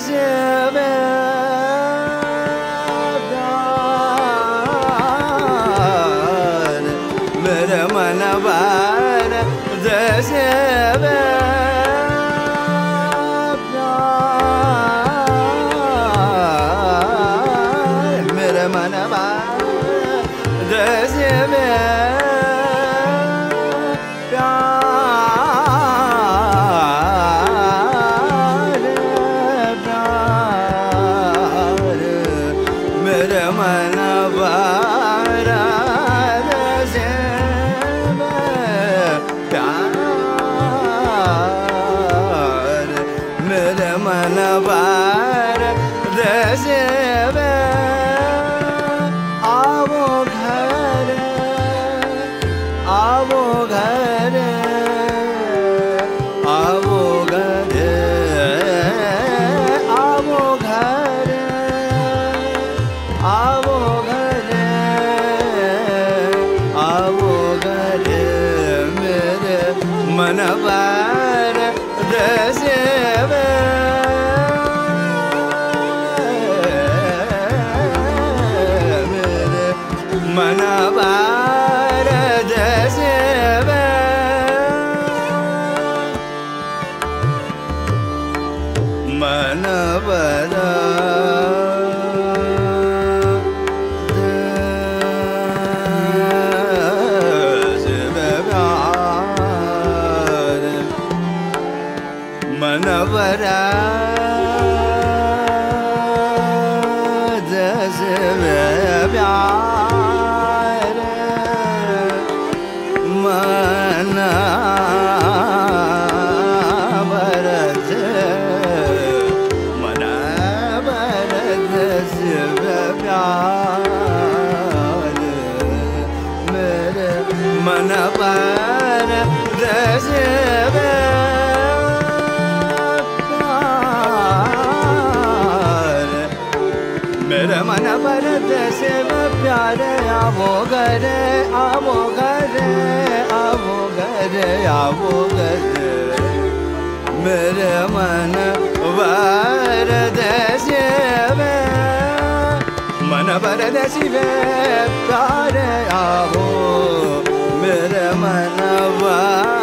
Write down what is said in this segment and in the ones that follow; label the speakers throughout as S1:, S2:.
S1: Cause मनवरा गरे आवोरे आवो गरे आवगते मेर मनसि मनो परसि पार आवो मेर मन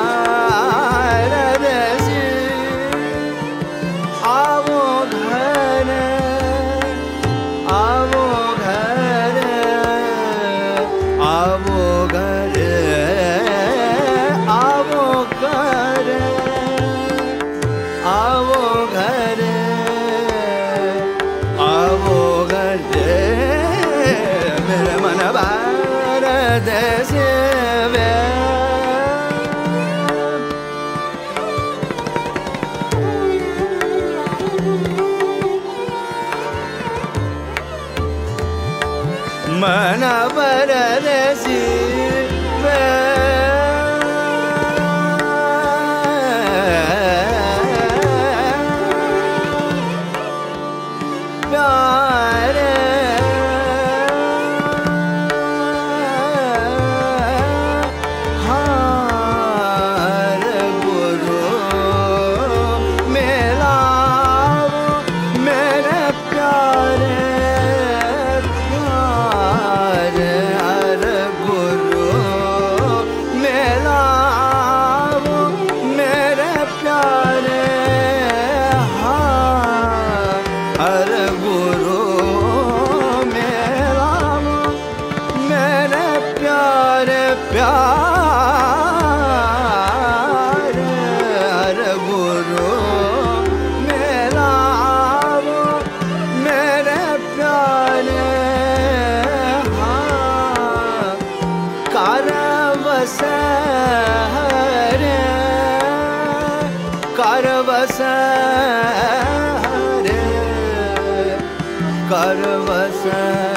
S1: ਵਸ ਹਰ ਕਰ ਵਸੈ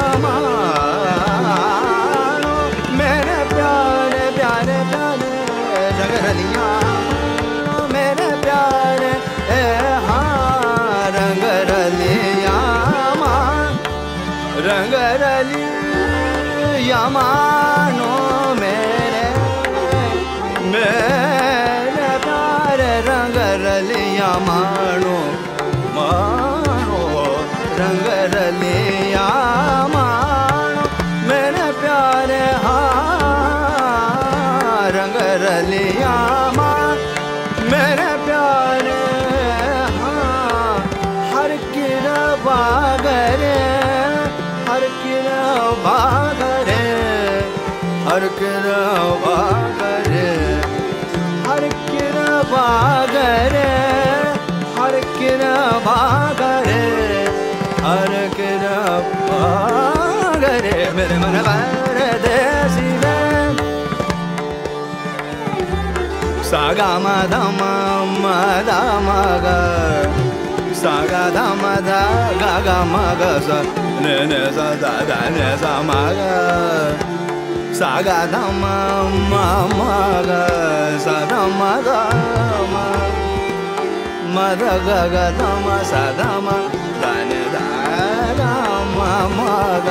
S1: रंग रलिया मानो मेरे। मेरे प्यारे रंग रलिया मानो मानो रंग रलिया मानो मेरे प्यारे हाँ रंग रलिया मान मेरे प्यारे हाँ हर किर बागरे हर किर बागरे हर किर हर मेरे मन परदेसी में। सागा सागा धा मदा गा गा मग स सा दा ने सा मग सागा धा म म मग सा धा मग म मद ग म सा ध म दा ने दा गा म मग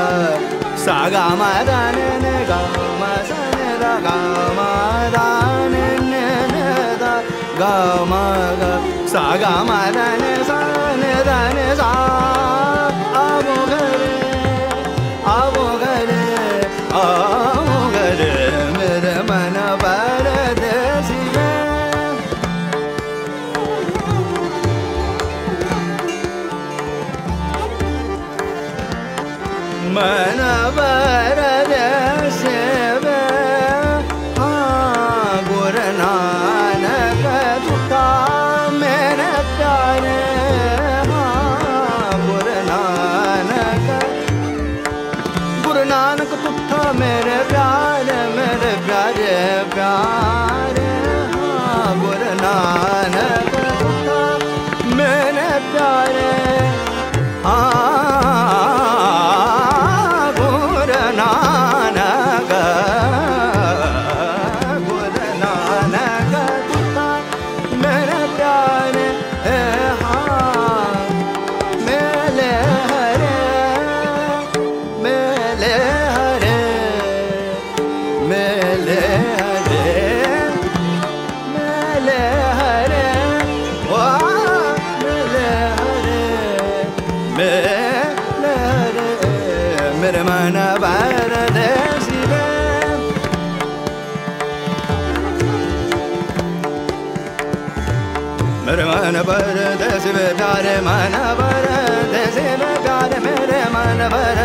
S1: मेरे मन पर पर में प्यारे मेरे मन पर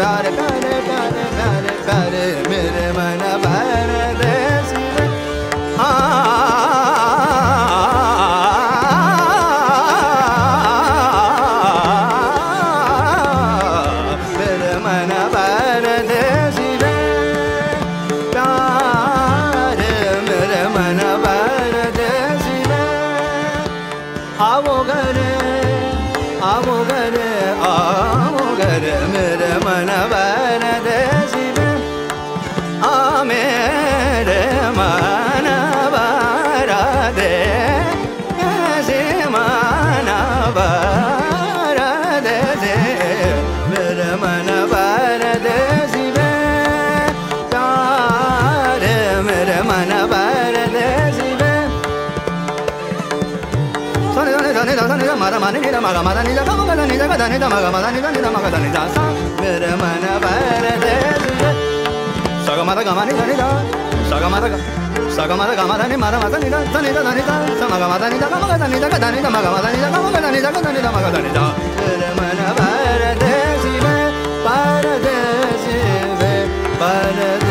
S1: प्यारे प्यारे प्यारे प्यारे आवो घरे आवो घरे आवो घरे मेरे मन बन देसी में आ मेरे मन ねだねだだねだまだまねねだまがまだねだかまがだねだがだねだまがまだねだねだまがだねださめれまなばれでさがまだがまねだねださがまだがさがまだがまだねまだまだねだだねだだねださまがまだねだかまがだねだがだねだまがまだねだかまがだねだがだねだまがだねだめれまなばれでしべばれでしべば